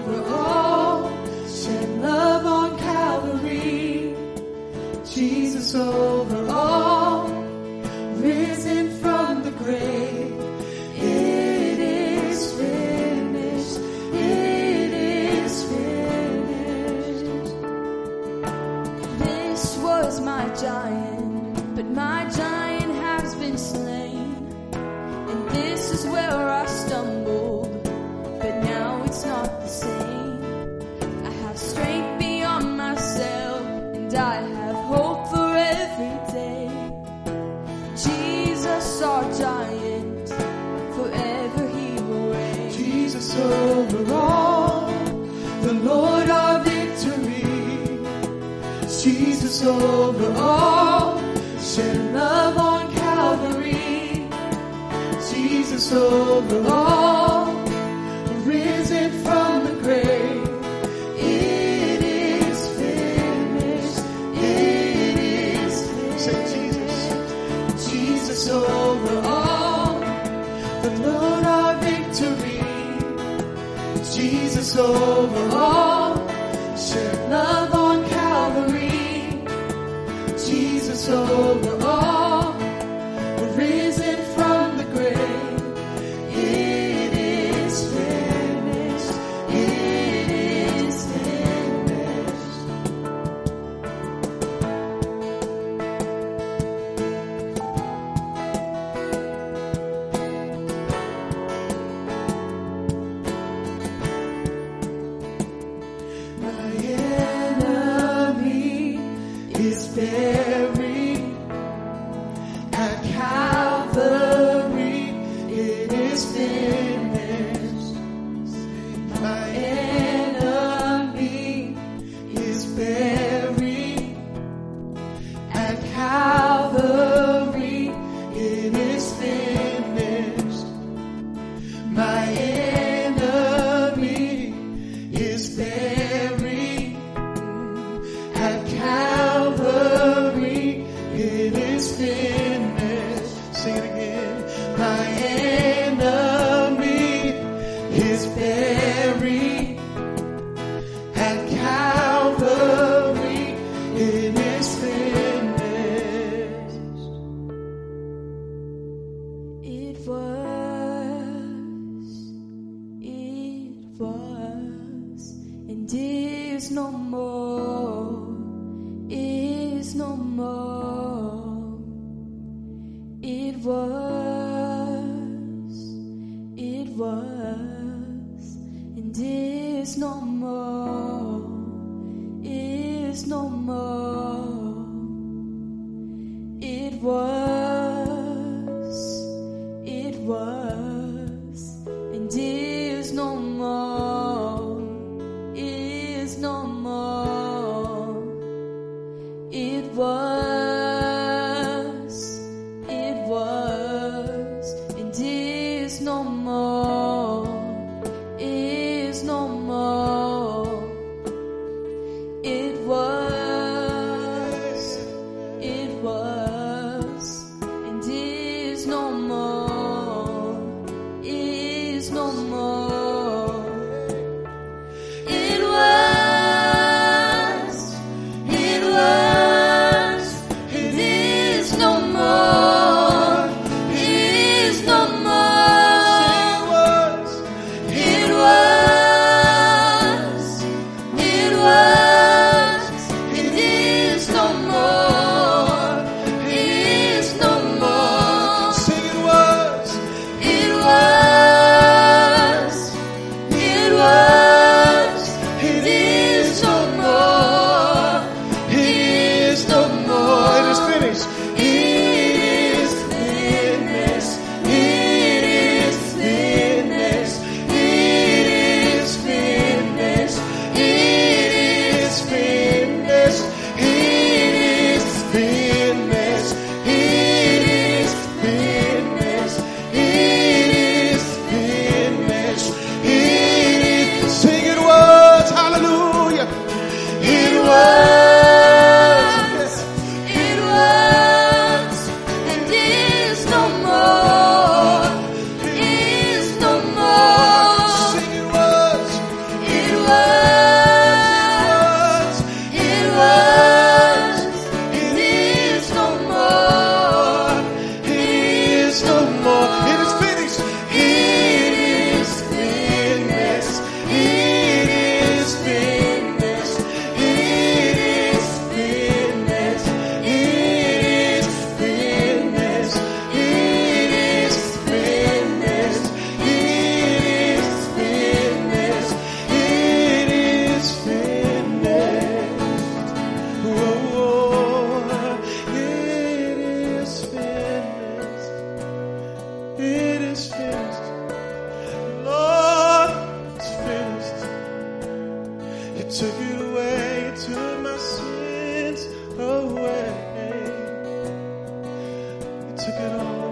over all, shed love on Calvary. Jesus over all, risen from the grave. It is finished. It is finished. This was my giant, but my giant has been slain. And this is where I Jesus over all, shed love on Calvary. Jesus over all, risen from the grave. It is finished. It is finished. Say Jesus, Jesus over all, the Lord our victory. Jesus over all, shed love. soul. my is no more, is no more. It was, it was, and is no more, is no more. took it all.